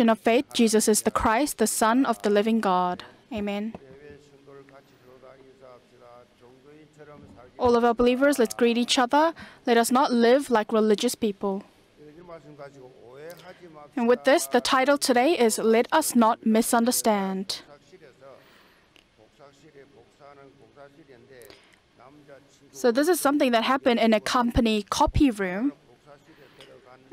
of faith, Jesus is the Christ, the Son of the living God. Amen. All of our believers, let's greet each other. Let us not live like religious people. And with this, the title today is Let Us Not Misunderstand. So, this is something that happened in a company copy room.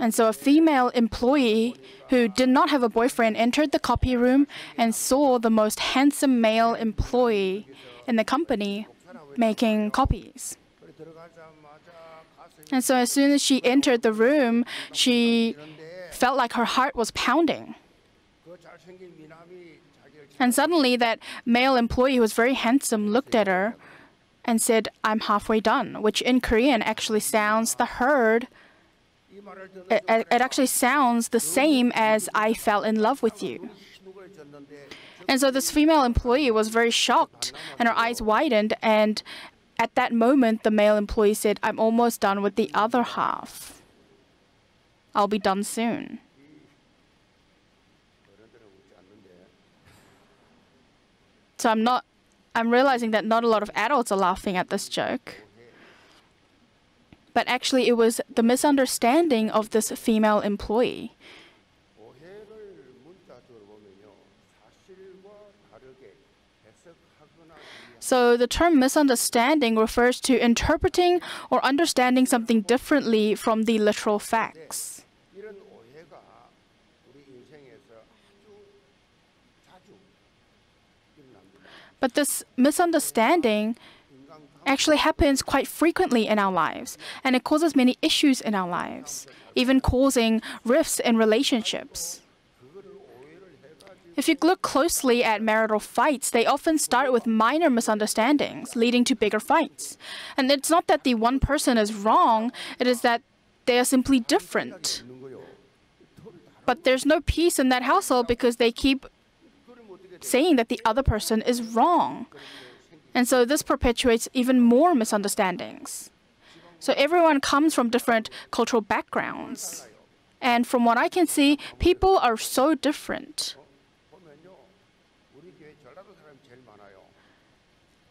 And so a female employee who did not have a boyfriend entered the copy room and saw the most handsome male employee in the company making copies. And so as soon as she entered the room, she felt like her heart was pounding. And suddenly that male employee who was very handsome looked at her and said, I'm halfway done, which in Korean actually sounds the herd it, actually sounds the same as I fell in love with you. And so this female employee was very shocked and her eyes widened. And at that moment, the male employee said, I'm almost done with the other half. I'll be done soon. So I'm not, I'm realizing that not a lot of adults are laughing at this joke but actually it was the misunderstanding of this female employee. So the term misunderstanding refers to interpreting or understanding something differently from the literal facts. But this misunderstanding actually happens quite frequently in our lives, and it causes many issues in our lives, even causing rifts in relationships. If you look closely at marital fights, they often start with minor misunderstandings, leading to bigger fights. And it's not that the one person is wrong, it is that they are simply different. But there's no peace in that household because they keep saying that the other person is wrong. And so this perpetuates even more misunderstandings. So everyone comes from different cultural backgrounds. And from what I can see, people are so different.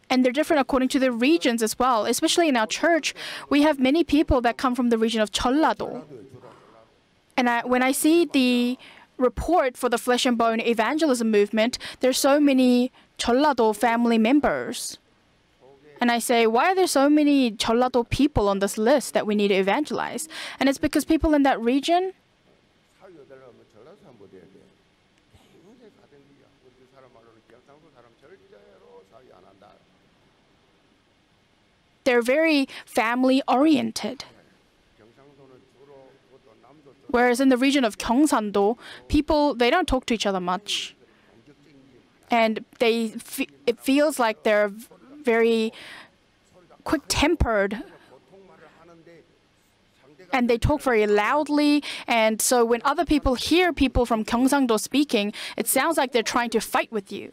And they're different according to their regions as well. Especially in our church, we have many people that come from the region of Chollado. And I, when I see the report for the flesh and bone evangelism movement, there's so many Cholado family members. And I say, why are there so many Cholado people on this list that we need to evangelize? And it's because people in that region they're very family oriented. Whereas in the region of Gyeongsang-do, people they don't talk to each other much and they it feels like they're very quick-tempered and they talk very loudly. And so when other people hear people from Gyeongsangdo speaking, it sounds like they're trying to fight with you.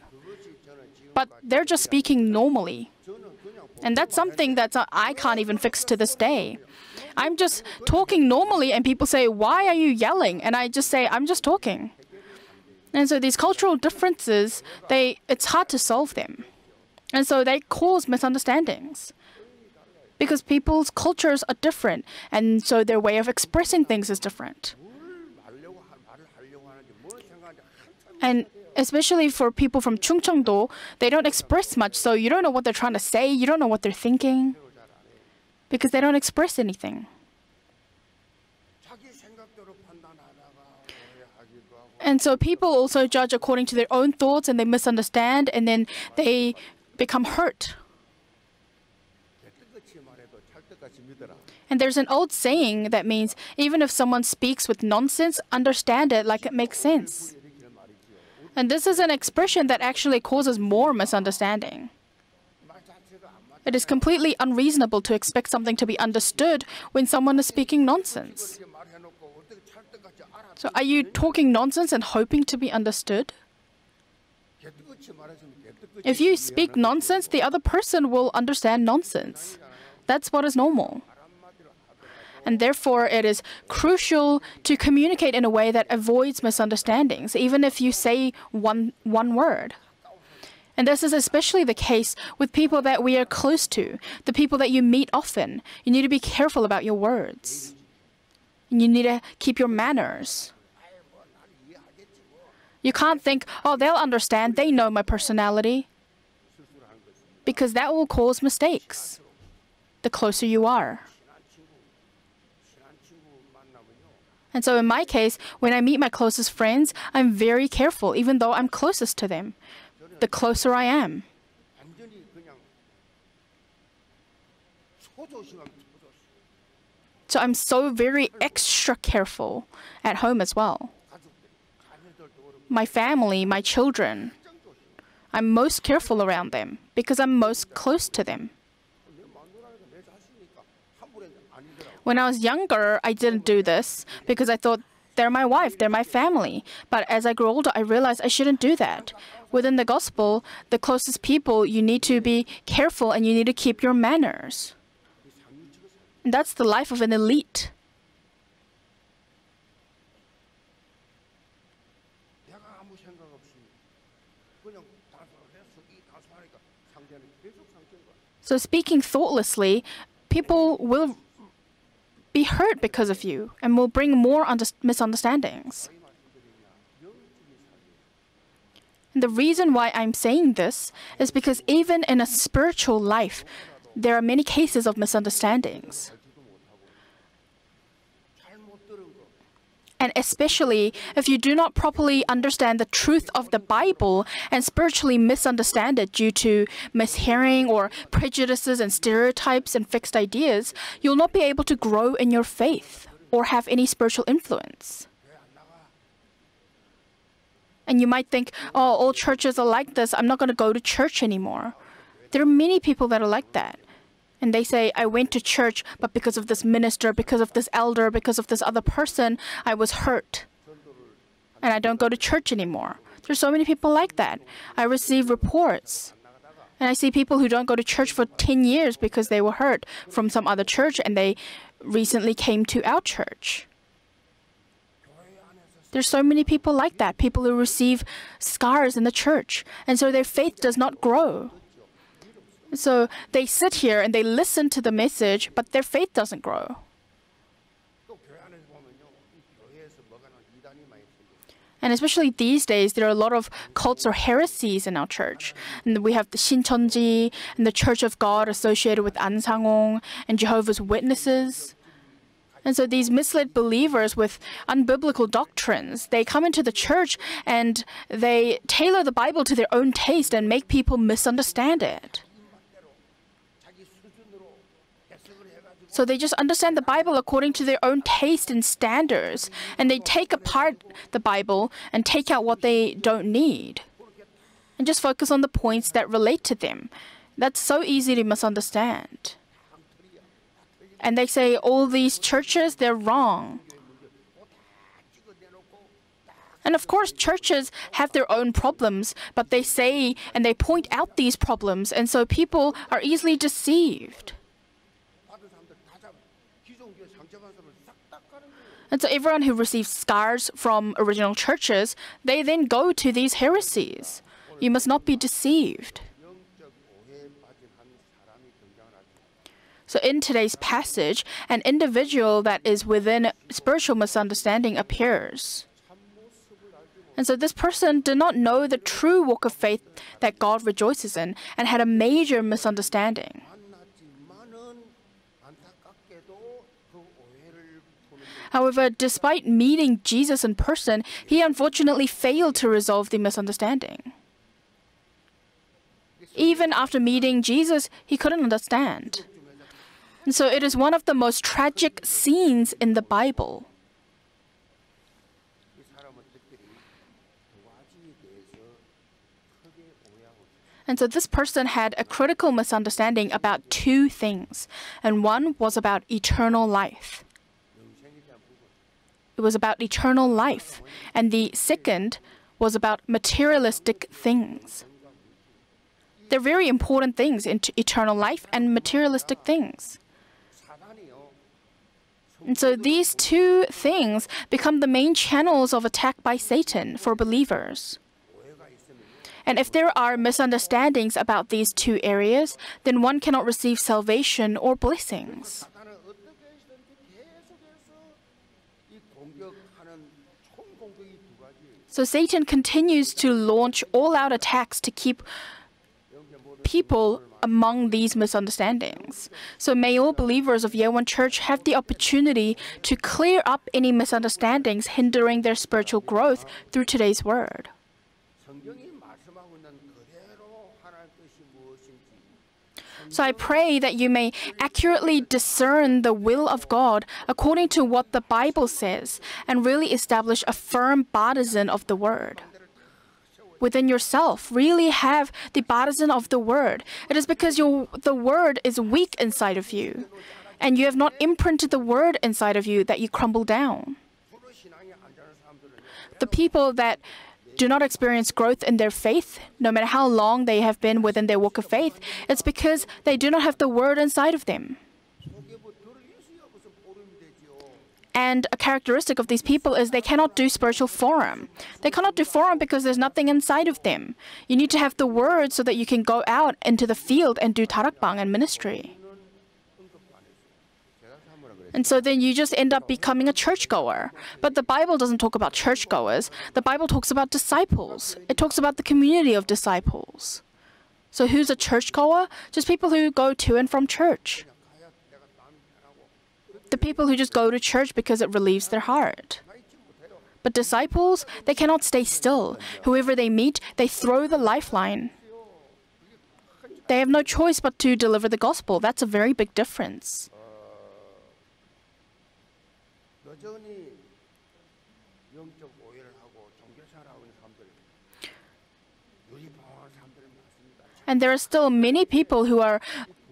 But they're just speaking normally. And that's something that I can't even fix to this day. I'm just talking normally, and people say, Why are you yelling? And I just say, I'm just talking. And so these cultural differences, they it's hard to solve them. And so they cause misunderstandings. Because people's cultures are different, and so their way of expressing things is different. And especially for people from Chungcheongdo, they don't express much, so you don't know what they're trying to say, you don't know what they're thinking, because they don't express anything. And so people also judge according to their own thoughts and they misunderstand and then they become hurt. And there's an old saying that means even if someone speaks with nonsense, understand it like it makes sense. And this is an expression that actually causes more misunderstanding. It is completely unreasonable to expect something to be understood when someone is speaking nonsense. So are you talking nonsense and hoping to be understood? If you speak nonsense, the other person will understand nonsense. That's what is normal. And therefore, it is crucial to communicate in a way that avoids misunderstandings, even if you say one, one word. And this is especially the case with people that we are close to, the people that you meet often. You need to be careful about your words. You need to keep your manners. You can't think, oh, they'll understand, they know my personality. Because that will cause mistakes the closer you are. And so, in my case, when I meet my closest friends, I'm very careful, even though I'm closest to them. The closer I am. So I'm so very extra careful at home as well. My family, my children, I'm most careful around them because I'm most close to them. When I was younger, I didn't do this because I thought they're my wife, they're my family. But as I grew older, I realized I shouldn't do that. Within the gospel, the closest people, you need to be careful and you need to keep your manners. That's the life of an elite. So, speaking thoughtlessly, people will be hurt because of you and will bring more misunderstandings. And the reason why I'm saying this is because even in a spiritual life, there are many cases of misunderstandings. And especially if you do not properly understand the truth of the Bible and spiritually misunderstand it due to mishearing or prejudices and stereotypes and fixed ideas, you'll not be able to grow in your faith or have any spiritual influence. And you might think, oh, all churches are like this, I'm not going to go to church anymore. There are many people that are like that. And they say, I went to church, but because of this minister, because of this elder, because of this other person, I was hurt. And I don't go to church anymore. There's so many people like that. I receive reports. And I see people who don't go to church for 10 years because they were hurt from some other church and they recently came to our church. There's so many people like that, people who receive scars in the church, and so their faith does not grow. So they sit here and they listen to the message, but their faith doesn't grow. And especially these days, there are a lot of cults or heresies in our church. And we have the Shincheonji and the Church of God associated with Ahn Sahng-hong and Jehovah's Witnesses. And so these misled believers with unbiblical doctrines, they come into the church and they tailor the Bible to their own taste and make people misunderstand it. So they just understand the Bible according to their own taste and standards. And they take apart the Bible and take out what they don't need. And just focus on the points that relate to them. That's so easy to misunderstand. And they say all these churches, they're wrong. And of course, churches have their own problems, but they say and they point out these problems, and so people are easily deceived. And so everyone who receives scars from original churches, they then go to these heresies. You must not be deceived. So, in today's passage, an individual that is within spiritual misunderstanding appears. And so, this person did not know the true walk of faith that God rejoices in and had a major misunderstanding. However, despite meeting Jesus in person, he unfortunately failed to resolve the misunderstanding. Even after meeting Jesus, he couldn't understand. And so it is one of the most tragic scenes in the Bible. And so this person had a critical misunderstanding about two things, and one was about eternal life it was about eternal life, and the second was about materialistic things. They're very important things into eternal life and materialistic things. And so these two things become the main channels of attack by Satan for believers. And if there are misunderstandings about these two areas, then one cannot receive salvation or blessings. So Satan continues to launch all out attacks to keep people among these misunderstandings. So may all believers of Yewon Church have the opportunity to clear up any misunderstandings hindering their spiritual growth through today's word. So I pray that you may accurately discern the will of God according to what the Bible says and really establish a firm partisan of the word. Within yourself, really have the partisan of the word. It is because your, the word is weak inside of you, and you have not imprinted the word inside of you that you crumble down. The people that do not experience growth in their faith, no matter how long they have been within their walk of faith, it's because they do not have the word inside of them. And a characteristic of these people is they cannot do spiritual forum. They cannot do forum because there's nothing inside of them. You need to have the word so that you can go out into the field and do Darakbang and ministry. And so then you just end up becoming a churchgoer. But the Bible doesn't talk about churchgoers. The Bible talks about disciples. It talks about the community of disciples. So who's a churchgoer? Just people who go to and from church. The people who just go to church because it relieves their heart. But disciples, they cannot stay still. Whoever they meet, they throw the lifeline. They have no choice but to deliver the gospel. That's a very big difference. And there are still many people who are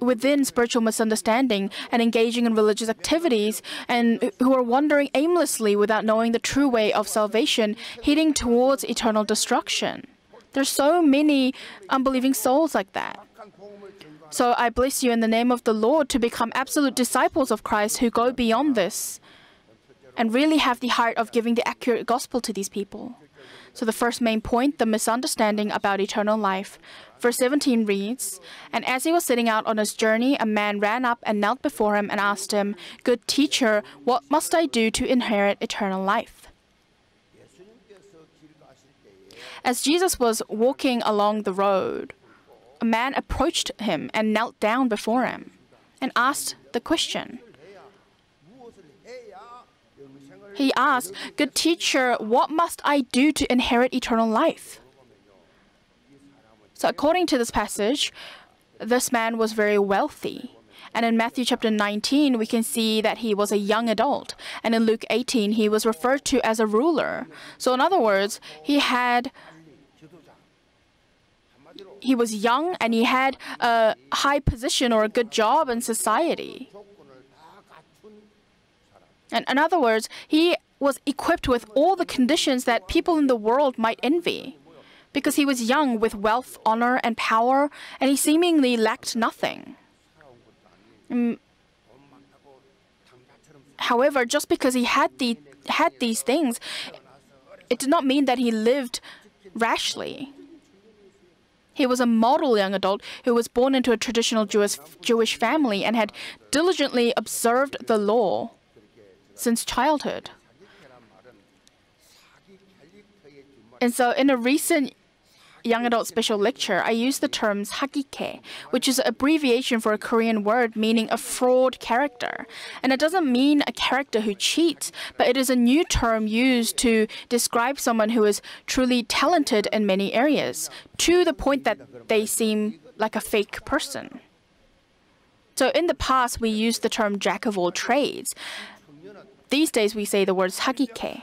within spiritual misunderstanding and engaging in religious activities and who are wandering aimlessly without knowing the true way of salvation, heading towards eternal destruction. There's so many unbelieving souls like that. So I bless you in the name of the Lord to become absolute disciples of Christ who go beyond this and really have the heart of giving the accurate gospel to these people. So, the first main point the misunderstanding about eternal life. Verse 17 reads And as he was setting out on his journey, a man ran up and knelt before him and asked him, Good teacher, what must I do to inherit eternal life? As Jesus was walking along the road, a man approached him and knelt down before him and asked the question He asked, Good teacher, what must I do to inherit eternal life? So, according to this passage, this man was very wealthy. And in Matthew chapter 19, we can see that he was a young adult. And in Luke 18, he was referred to as a ruler. So, in other words, he had. He was young and he had a high position or a good job in society. And in other words, he was equipped with all the conditions that people in the world might envy. Because he was young with wealth, honor, and power, and he seemingly lacked nothing. Mm. However, just because he had, the, had these things, it did not mean that he lived rashly. He was a model young adult who was born into a traditional Jewish, Jewish family and had diligently observed the law since childhood. And so in a recent young adult special lecture, I used the terms hakike, which is an abbreviation for a Korean word meaning a fraud character. And it doesn't mean a character who cheats, but it is a new term used to describe someone who is truly talented in many areas, to the point that they seem like a fake person. So in the past, we used the term jack of all trades. These days we say the words hakike.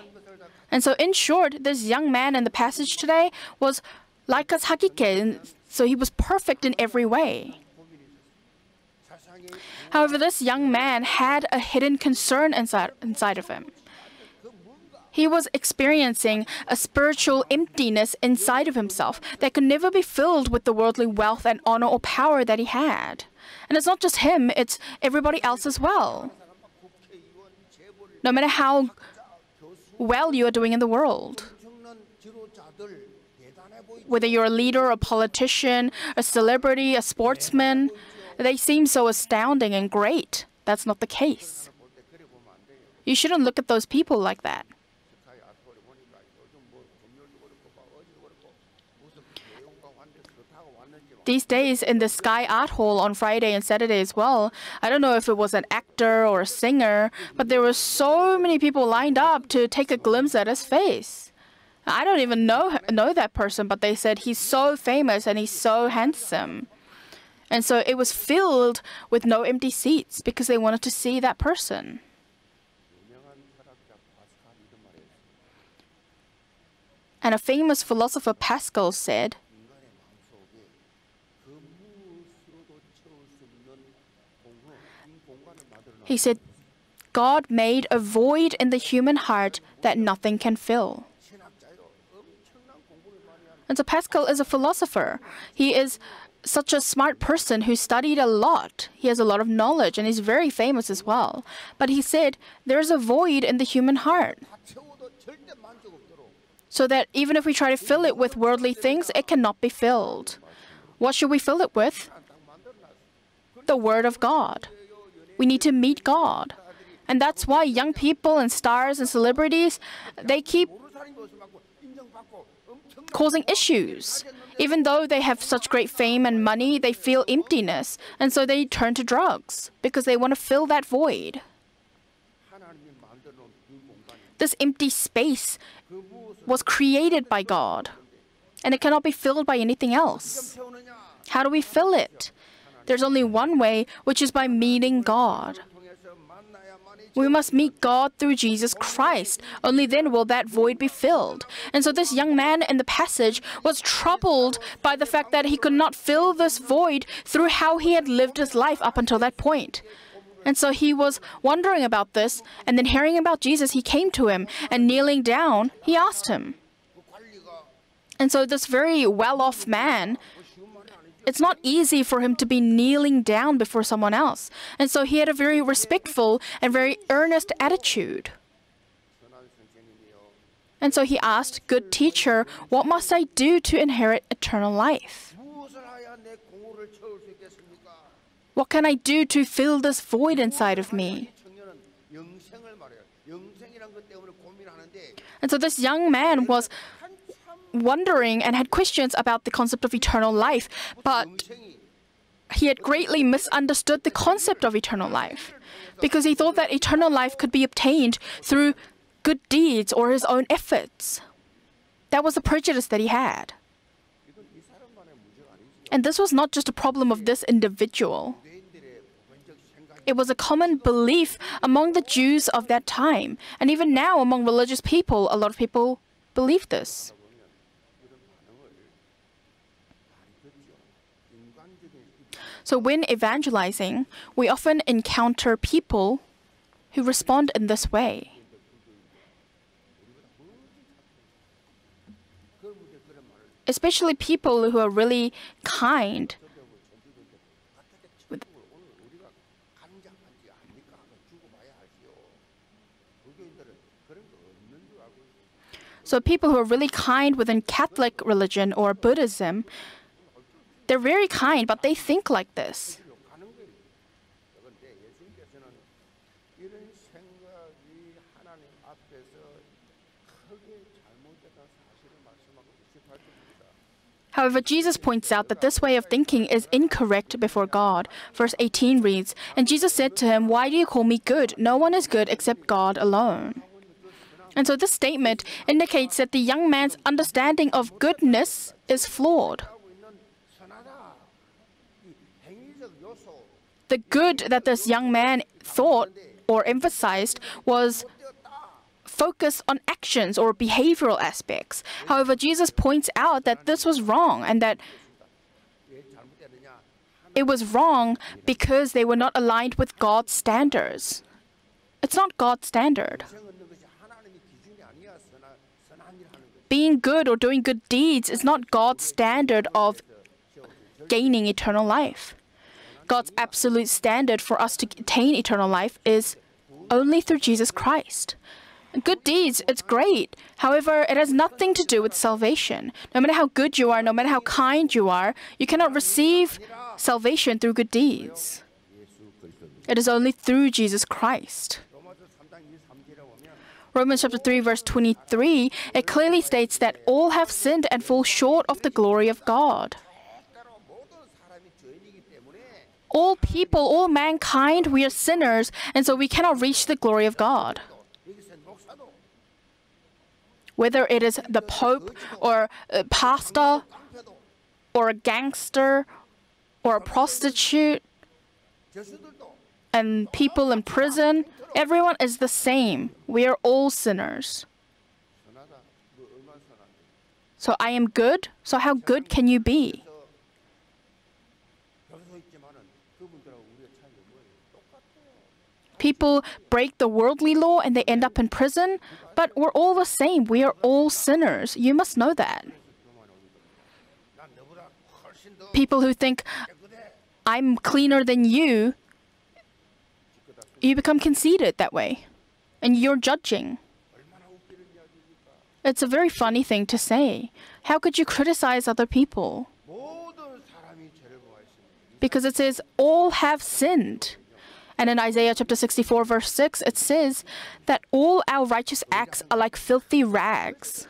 And so, in short, this young man in the passage today was like us hakike, and so he was perfect in every way. However, this young man had a hidden concern inside, inside of him. He was experiencing a spiritual emptiness inside of himself that could never be filled with the worldly wealth and honor or power that he had. And it's not just him, it's everybody else as well no matter how well you are doing in the world. Whether you're a leader, a politician, a celebrity, a sportsman, they seem so astounding and great. That's not the case. You shouldn't look at those people like that. these days in the Sky Art Hall on Friday and Saturday as well. I don't know if it was an actor or a singer, but there were so many people lined up to take a glimpse at his face. I don't even know know that person, but they said he's so famous and he's so handsome. And so it was filled with no empty seats because they wanted to see that person. And a famous philosopher Pascal said, He said, God made a void in the human heart that nothing can fill. And so Pascal is a philosopher. He is such a smart person who studied a lot. He has a lot of knowledge and he's very famous as well. But he said, There's a void in the human heart. So that even if we try to fill it with worldly things, it cannot be filled. What should we fill it with? The Word of God. We need to meet God. And that's why young people and stars and celebrities, they keep causing issues. Even though they have such great fame and money, they feel emptiness. And so they turn to drugs because they want to fill that void. This empty space was created by God, and it cannot be filled by anything else. How do we fill it? There's only one way, which is by meeting God. We must meet God through Jesus Christ. Only then will that void be filled. And so this young man in the passage was troubled by the fact that he could not fill this void through how he had lived his life up until that point. And so he was wondering about this, and then hearing about Jesus, he came to him, and kneeling down, he asked him. And so this very well off man it's not easy for him to be kneeling down before someone else. And so he had a very respectful and very earnest attitude. And so he asked, Good teacher, what must I do to inherit eternal life? What can I do to fill this void inside of me? And so this young man was wondering and had questions about the concept of eternal life, but he had greatly misunderstood the concept of eternal life because he thought that eternal life could be obtained through good deeds or his own efforts. That was the prejudice that he had. And this was not just a problem of this individual. It was a common belief among the Jews of that time, and even now among religious people, a lot of people believe this. So when evangelizing, we often encounter people who respond in this way. Especially people who are really kind. So people who are really kind within Catholic religion or Buddhism they're very kind, but they think like this. However, Jesus points out that this way of thinking is incorrect before God. Verse 18 reads, And Jesus said to him, Why do you call me good? No one is good except God alone. And so this statement indicates that the young man's understanding of goodness is flawed. The good that this young man thought or emphasized was focus on actions or behavioral aspects. However, Jesus points out that this was wrong and that it was wrong because they were not aligned with God's standards. It's not God's standard. Being good or doing good deeds is not God's standard of gaining eternal life. God's absolute standard for us to attain eternal life is only through Jesus Christ. Good deeds, it's great. However, it has nothing to do with salvation. No matter how good you are, no matter how kind you are, you cannot receive salvation through good deeds. It is only through Jesus Christ. Romans chapter 3 verse 23, it clearly states that all have sinned and fall short of the glory of God. all people, all mankind, we are sinners, and so we cannot reach the glory of God. Whether it is the Pope or a pastor or a gangster or a prostitute and people in prison, everyone is the same. We are all sinners. So I am good, so how good can you be? people break the worldly law and they end up in prison, but we're all the same. We are all sinners. You must know that. People who think, I'm cleaner than you, you become conceited that way, and you're judging. It's a very funny thing to say. How could you criticize other people? Because it says, all have sinned. And in Isaiah chapter 64, verse 6, it says that all our righteous acts are like filthy rags.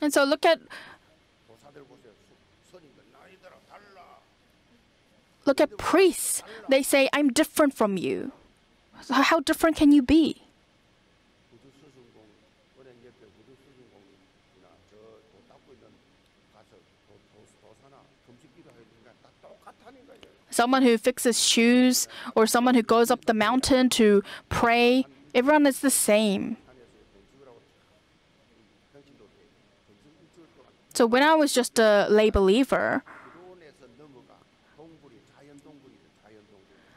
And so look at look at priests. They say, I'm different from you. So how different can you be? someone who fixes shoes, or someone who goes up the mountain to pray. Everyone is the same. So when I was just a lay believer,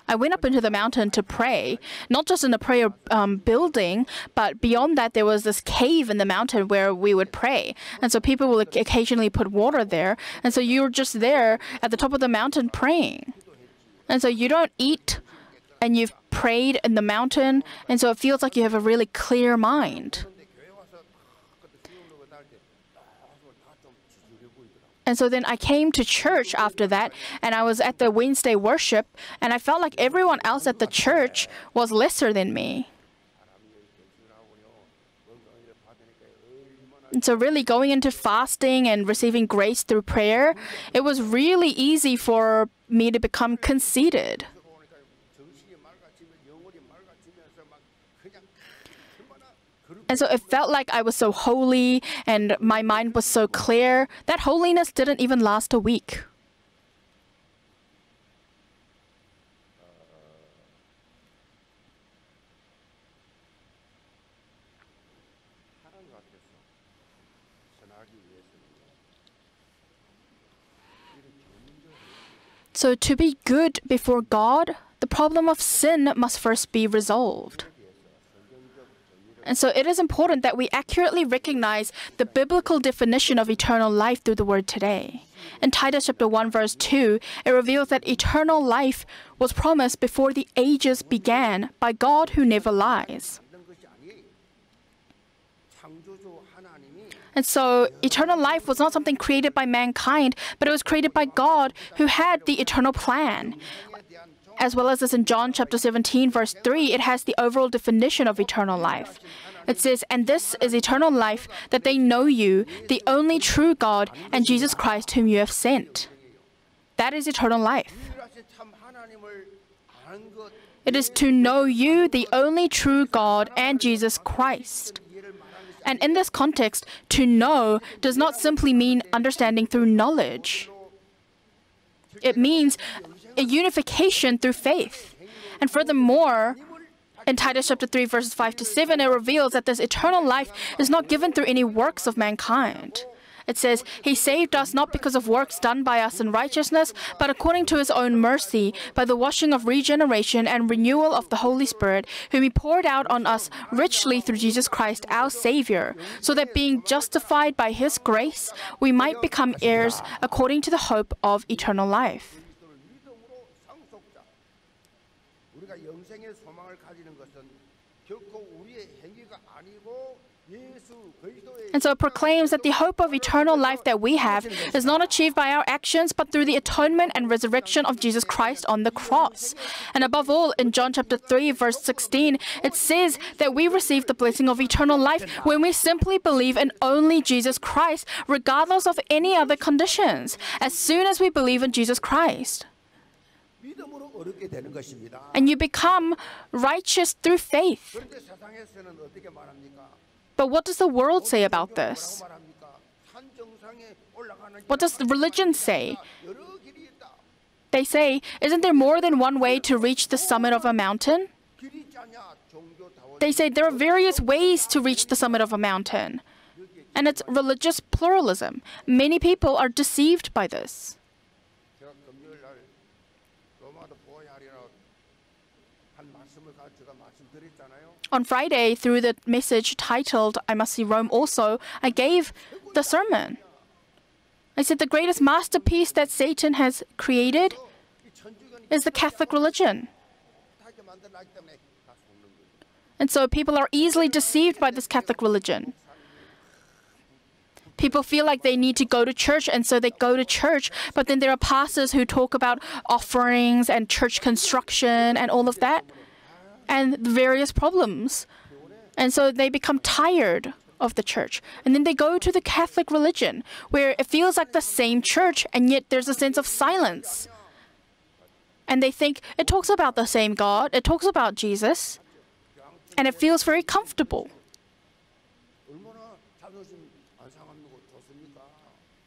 I went up into the mountain to pray, not just in the prayer um, building, but beyond that, there was this cave in the mountain where we would pray. And so people would occasionally put water there. And so you were just there at the top of the mountain praying. And so you don't eat and you've prayed in the mountain, and so it feels like you have a really clear mind. And so then I came to church after that, and I was at the Wednesday worship, and I felt like everyone else at the church was lesser than me. And so, really going into fasting and receiving grace through prayer, it was really easy for me to become conceited. And so it felt like I was so holy and my mind was so clear. That holiness didn't even last a week. So, to be good before God, the problem of sin must first be resolved. And so, it is important that we accurately recognize the biblical definition of eternal life through the word today. In Titus chapter 1 verse 2, it reveals that eternal life was promised before the ages began by God who never lies. And so eternal life was not something created by mankind, but it was created by God who had the eternal plan. As well as this in John chapter 17, verse 3, it has the overall definition of eternal life. It says, And this is eternal life, that they know you, the only true God, and Jesus Christ, whom you have sent. That is eternal life. It is to know you, the only true God, and Jesus Christ. And in this context, to know does not simply mean understanding through knowledge. It means a unification through faith. And furthermore, in Titus chapter 3, verses 5 to 7, it reveals that this eternal life is not given through any works of mankind. It says, He saved us not because of works done by us in righteousness, but according to His own mercy, by the washing of regeneration and renewal of the Holy Spirit, whom He poured out on us richly through Jesus Christ our Savior, so that being justified by His grace, we might become heirs according to the hope of eternal life. And so it proclaims that the hope of eternal life that we have is not achieved by our actions, but through the atonement and resurrection of Jesus Christ on the cross. And above all, in John chapter 3, verse 16, it says that we receive the blessing of eternal life when we simply believe in only Jesus Christ, regardless of any other conditions, as soon as we believe in Jesus Christ. And you become righteous through faith. But what does the world say about this? What does the religion say? They say, isn't there more than one way to reach the summit of a mountain? They say there are various ways to reach the summit of a mountain. And it's religious pluralism. Many people are deceived by this. On Friday, through the message titled I Must See Rome Also, I gave the sermon. I said the greatest masterpiece that Satan has created is the Catholic religion. And so people are easily deceived by this Catholic religion. People feel like they need to go to church, and so they go to church, but then there are pastors who talk about offerings and church construction and all of that and various problems. And so they become tired of the church. And then they go to the Catholic religion, where it feels like the same church, and yet there's a sense of silence. And they think it talks about the same God, it talks about Jesus, and it feels very comfortable.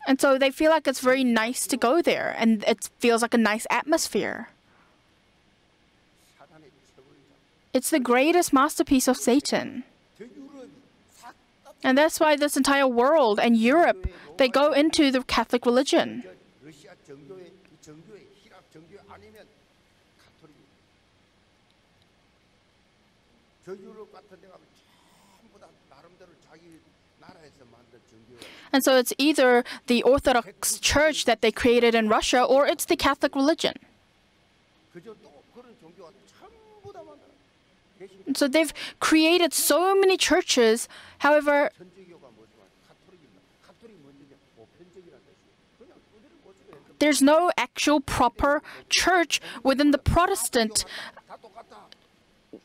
And so they feel like it's very nice to go there, and it feels like a nice atmosphere. It's the greatest masterpiece of Satan. And that's why this entire world and Europe, they go into the Catholic religion. And so it's either the Orthodox Church that they created in Russia or it's the Catholic religion. So they've created so many churches. However, there's no actual proper church within the Protestant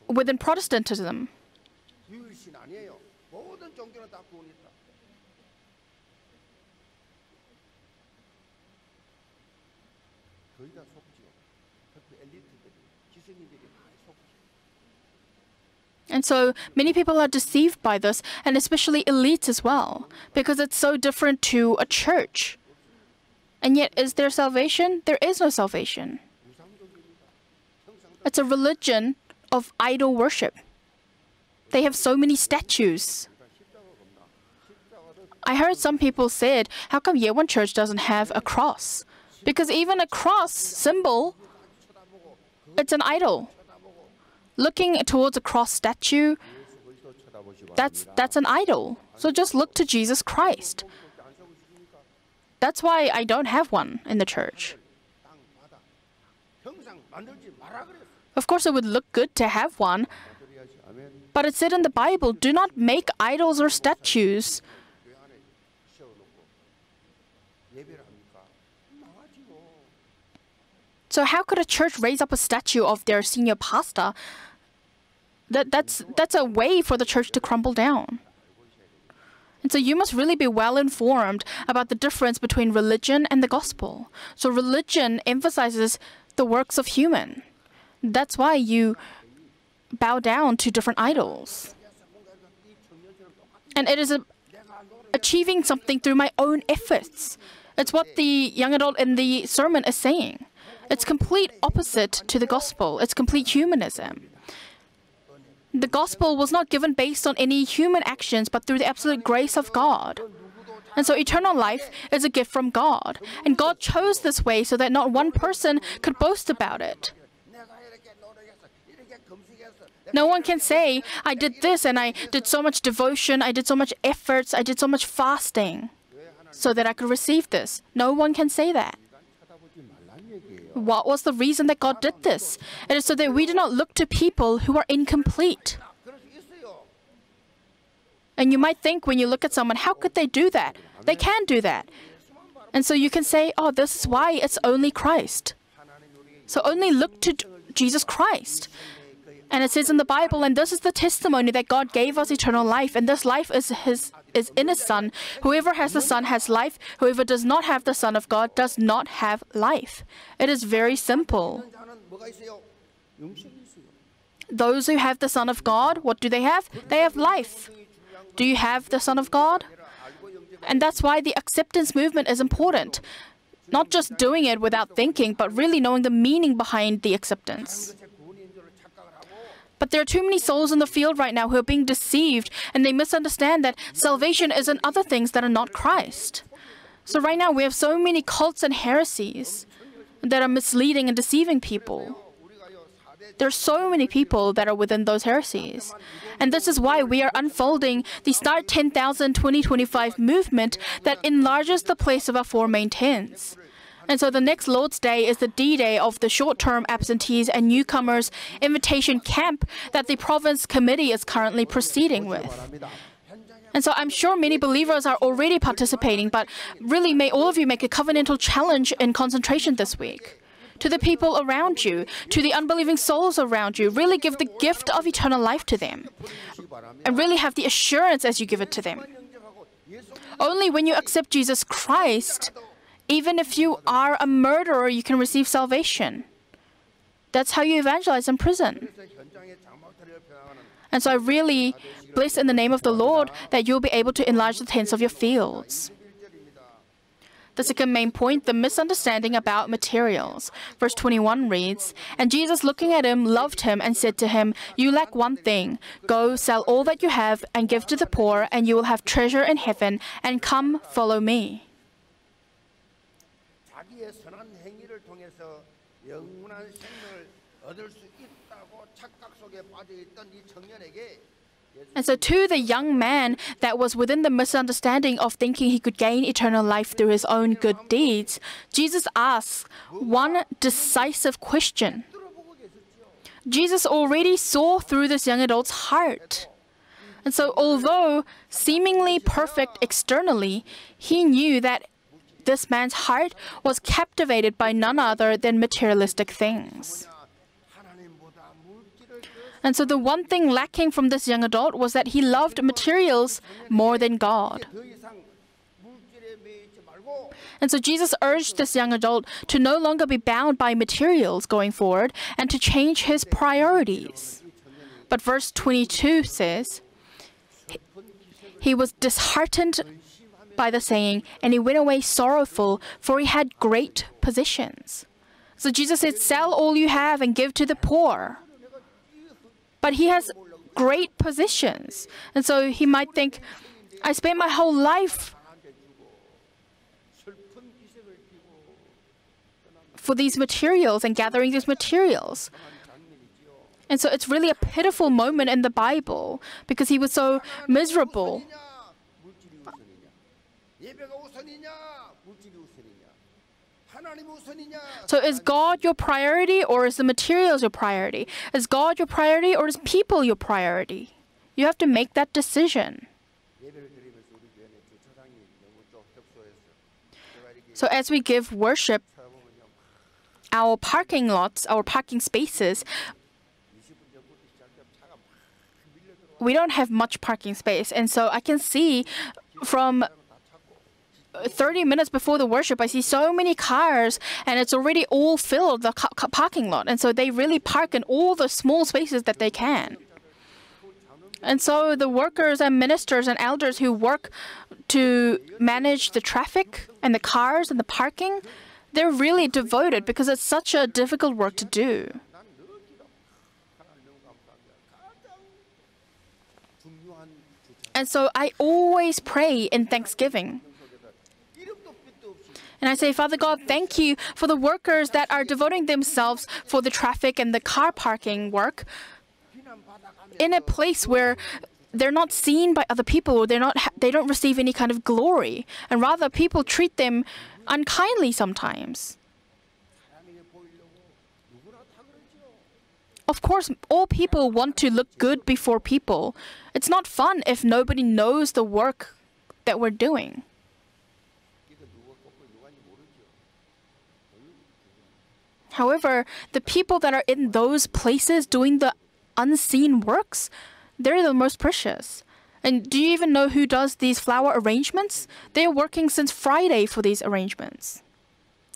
within Protestantism. And so many people are deceived by this, and especially elites as well, because it's so different to a church. And yet, is there salvation? There is no salvation. It's a religion of idol worship. They have so many statues. I heard some people said, how come Yewon Church doesn't have a cross? Because even a cross symbol, it's an idol looking towards a cross statue, that's, that's an idol. So just look to Jesus Christ. That's why I don't have one in the church. Of course, it would look good to have one, but it said in the Bible, do not make idols or statues. So how could a church raise up a statue of their senior pastor that that's that's a way for the church to crumble down. And so you must really be well informed about the difference between religion and the gospel. So religion emphasizes the works of human. That's why you bow down to different idols. And it is a, achieving something through my own efforts. It's what the young adult in the sermon is saying. It's complete opposite to the gospel. It's complete humanism. The gospel was not given based on any human actions, but through the absolute grace of God. And so eternal life is a gift from God. And God chose this way so that not one person could boast about it. No one can say, I did this and I did so much devotion, I did so much efforts, I did so much fasting so that I could receive this. No one can say that what was the reason that God did this? It is so that we do not look to people who are incomplete. And you might think when you look at someone, how could they do that? They can do that. And so you can say, oh, this is why it's only Christ. So only look to Jesus Christ. And it says in the Bible, and this is the testimony that God gave us eternal life, and this life is his is in his son. Whoever has the son has life. Whoever does not have the son of God does not have life. It is very simple. Those who have the son of God, what do they have? They have life. Do you have the son of God? And that's why the acceptance movement is important. Not just doing it without thinking, but really knowing the meaning behind the acceptance. But there are too many souls in the field right now who are being deceived and they misunderstand that salvation is in other things that are not Christ. So right now we have so many cults and heresies that are misleading and deceiving people. There are so many people that are within those heresies. And this is why we are unfolding the Start 10,000 2025 movement that enlarges the place of our four main tents. And so the next Lord's Day is the D-Day of the short-term absentees and newcomers invitation camp that the province committee is currently proceeding with. And so I'm sure many believers are already participating, but really may all of you make a covenantal challenge in concentration this week. To the people around you, to the unbelieving souls around you, really give the gift of eternal life to them. And really have the assurance as you give it to them. Only when you accept Jesus Christ even if you are a murderer, you can receive salvation. That's how you evangelize in prison. And so I really bless in the name of the Lord that you'll be able to enlarge the tents of your fields. The second main point, the misunderstanding about materials. Verse 21 reads, And Jesus looking at him loved him and said to him, You lack one thing. Go sell all that you have and give to the poor, and you will have treasure in heaven, and come follow me. 영원한 생명을 얻을 수 있다고 착각 속에 빠져 있던 이 청년에게 And so, to the young man that was within the misunderstanding of thinking he could gain eternal life through his own good deeds, Jesus asks one decisive question. 들어보고 계셨지요. Jesus already saw through this young adult's heart. And so, although seemingly perfect externally, he knew that this man's heart was captivated by none other than materialistic things. And so the one thing lacking from this young adult was that he loved materials more than God. And so Jesus urged this young adult to no longer be bound by materials going forward and to change his priorities. But verse 22 says, He was disheartened by the saying, and he went away sorrowful, for he had great possessions. So Jesus said, Sell all you have and give to the poor. But he has great possessions. And so he might think, I spent my whole life for these materials and gathering these materials. And so it's really a pitiful moment in the Bible because he was so miserable so is God your priority or is the materials your priority? Is God your priority or is people your priority? You have to make that decision. So as we give worship, our parking lots, our parking spaces, we don't have much parking space. And so I can see from 30 minutes before the worship, I see so many cars and it's already all filled, the parking lot. And so they really park in all the small spaces that they can. And so the workers and ministers and elders who work to manage the traffic and the cars and the parking, they're really devoted because it's such a difficult work to do. And so I always pray in thanksgiving. And I say, Father God, thank you for the workers that are devoting themselves for the traffic and the car parking work in a place where they're not seen by other people or they're not they don't receive any kind of glory. And rather people treat them unkindly sometimes. Of course all people want to look good before people. It's not fun if nobody knows the work that we're doing. However, the people that are in those places doing the unseen works, they're the most precious. And do you even know who does these flower arrangements? They are working since Friday for these arrangements.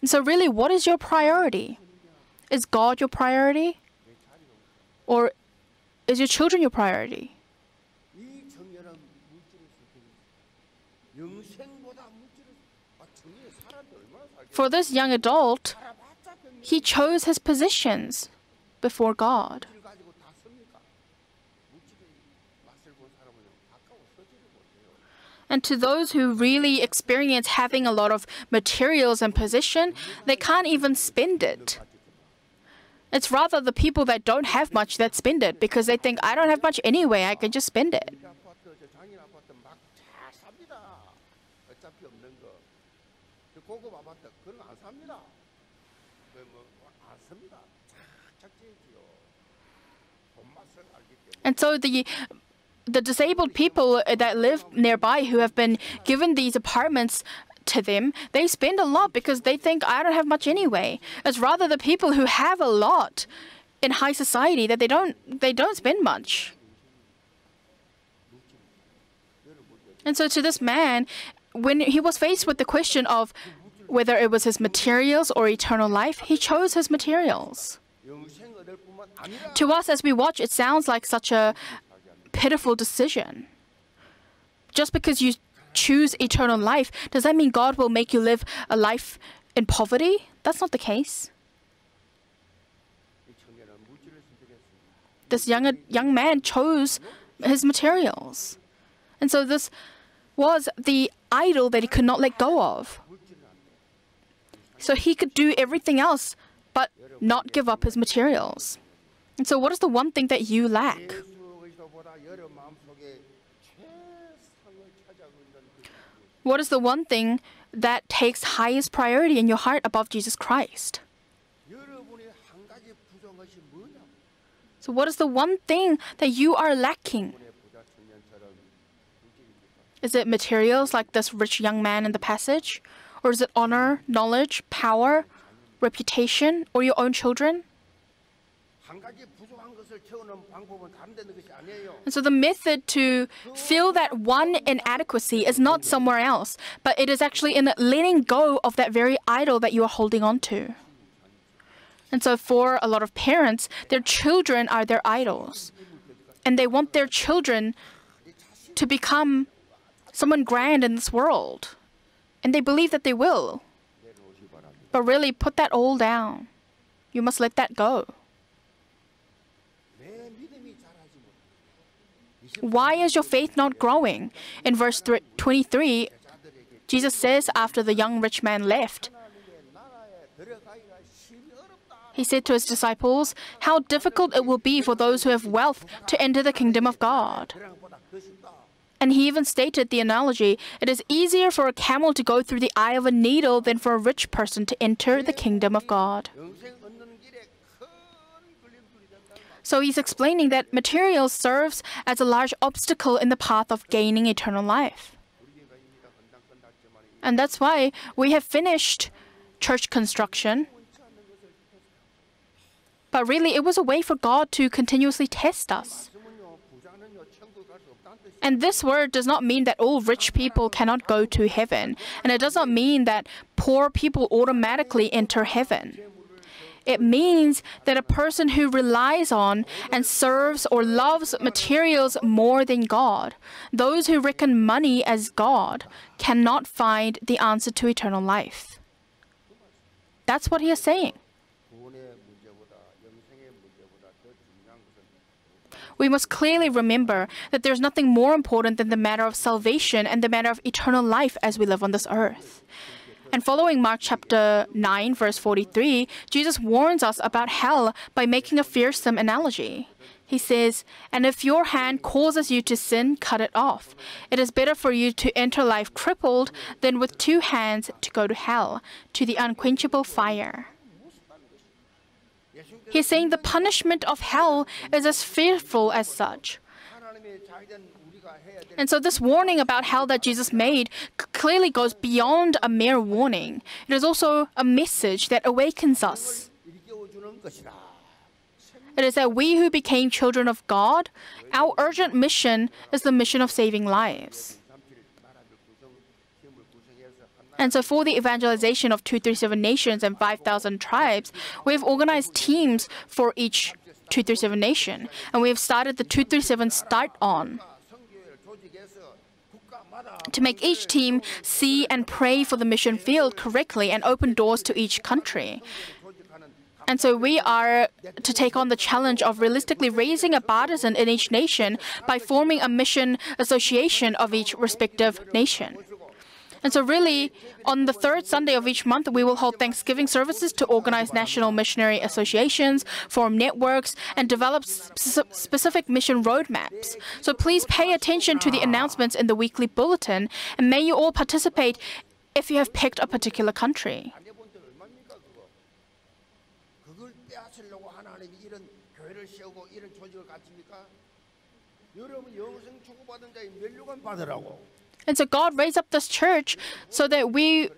And so, really, what is your priority? Is God your priority? Or is your children your priority? For this young adult, he chose his positions before God. And to those who really experience having a lot of materials and position, they can't even spend it. It's rather the people that don't have much that spend it because they think, I don't have much anyway, I can just spend it. And so the the disabled people that live nearby who have been given these apartments to them, they spend a lot because they think I don't have much anyway. It's rather the people who have a lot in high society that they don't they don't spend much. And so to this man, when he was faced with the question of whether it was his materials or eternal life, he chose his materials. To us, as we watch, it sounds like such a pitiful decision. Just because you choose eternal life, does that mean God will make you live a life in poverty? That's not the case. This young, young man chose his materials. And so this was the idol that he could not let go of. So he could do everything else but not give up his materials. And so, what is the one thing that you lack? What is the one thing that takes highest priority in your heart above Jesus Christ? So, what is the one thing that you are lacking? Is it materials like this rich young man in the passage? Or is it honor, knowledge, power, reputation, or your own children? And so the method to fill that one inadequacy is not somewhere else, but it is actually in letting go of that very idol that you are holding on to. And so for a lot of parents, their children are their idols. And they want their children to become someone grand in this world. And they believe that they will. But really, put that all down. You must let that go. Why is your faith not growing? In verse 23, Jesus says after the young rich man left, he said to his disciples, How difficult it will be for those who have wealth to enter the kingdom of God and he even stated the analogy it is easier for a camel to go through the eye of a needle than for a rich person to enter the kingdom of God. So he's explaining that material serves as a large obstacle in the path of gaining eternal life. And that's why we have finished church construction. But really, it was a way for God to continuously test us. And this word does not mean that all rich people cannot go to heaven. And it does not mean that poor people automatically enter heaven. It means that a person who relies on and serves or loves materials more than God, those who reckon money as God, cannot find the answer to eternal life. That's what he is saying. We must clearly remember that there's nothing more important than the matter of salvation and the matter of eternal life as we live on this earth. And following Mark chapter 9, verse 43, Jesus warns us about hell by making a fearsome analogy. He says, And if your hand causes you to sin, cut it off. It is better for you to enter life crippled than with two hands to go to hell, to the unquenchable fire. He's saying the punishment of hell is as fearful as such. And so, this warning about hell that Jesus made clearly goes beyond a mere warning. It is also a message that awakens us. It is that we who became children of God, our urgent mission is the mission of saving lives. And so, for the evangelization of 237 nations and 5,000 tribes, we've organized teams for each 237 nation, and we've started the 237 Start On to make each team see and pray for the mission field correctly and open doors to each country. And so we are to take on the challenge of realistically raising a partisan in each nation by forming a mission association of each respective nation. And so, really, on the third Sunday of each month, we will hold Thanksgiving services to organize national missionary associations, form networks, and develop s- specific mission roadmaps. So, please pay attention to the announcements in the weekly bulletin, and may you all participate if you have picked a particular country. 안 해본 데 얼마입니까 그거? 그걸 빼앗으려고 하나님이 이런 교회를 세우고 이런 조직을 갖춥니까? 여러분 영생 축복받은 자의 멸류관 받으라고. And so God raised up this church so that we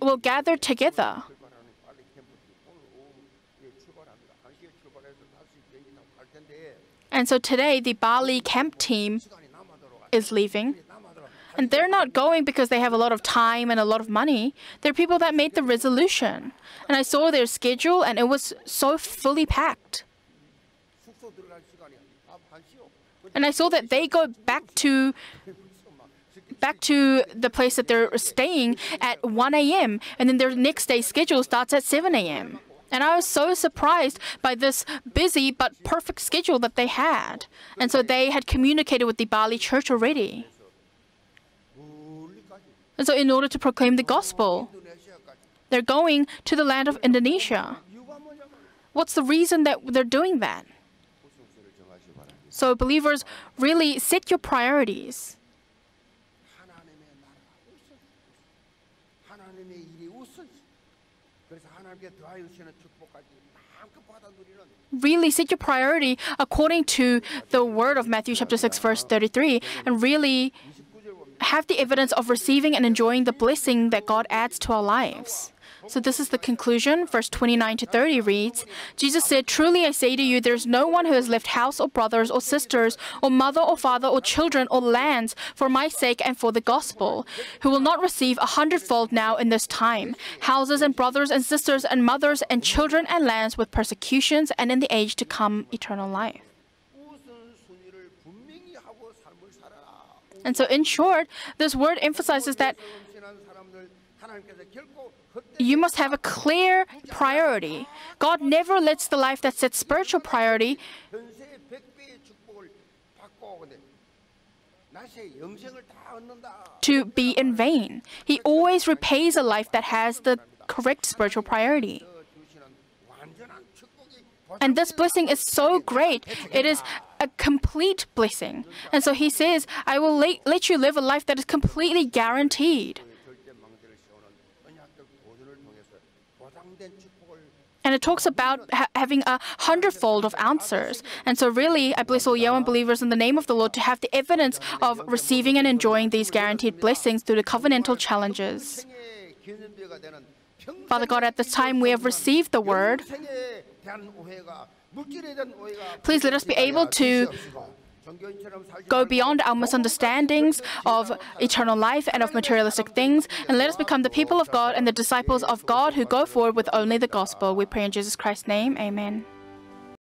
will gather together. And so today, the Bali camp team is leaving. And they're not going because they have a lot of time and a lot of money. They're people that made the resolution. And I saw their schedule, and it was so fully packed. And I saw that they go back to back to the place that they're staying at 1 a.m. and then their next day schedule starts at 7 a.m. And I was so surprised by this busy but perfect schedule that they had. And so they had communicated with the Bali church already. And so, in order to proclaim the gospel, they're going to the land of Indonesia. What's the reason that they're doing that? So, believers, really set your priorities. really set your priority according to the word of Matthew chapter 6 verse 33 and really have the evidence of receiving and enjoying the blessing that God adds to our lives. So this is the conclusion. Verse 29 to 30 reads, Jesus said, Truly I say to you, there is no one who has left house or brothers or sisters or mother or father or children or lands for my sake and for the gospel, who will not receive a hundredfold now in this time, houses and brothers and sisters and mothers and children and lands with persecutions and in the age to come eternal life. And so, in short, this word emphasizes that you must have a clear priority. God never lets the life that sets spiritual priority to be in vain. He always repays a life that has the correct spiritual priority. And this blessing is so great. It is a complete blessing. And so he says, I will let you live a life that is completely guaranteed. And it talks about ha- having a hundredfold of answers. And so, really, I bless all Yewon believers in the name of the Lord to have the evidence of receiving and enjoying these guaranteed blessings through the covenantal challenges. Father God, at this time we have received the word. Please let us be able to Go beyond our misunderstandings of eternal life and of materialistic things, and let us become the people of God and the disciples of God who go forward with only the gospel. We pray in Jesus Christ's name. Amen.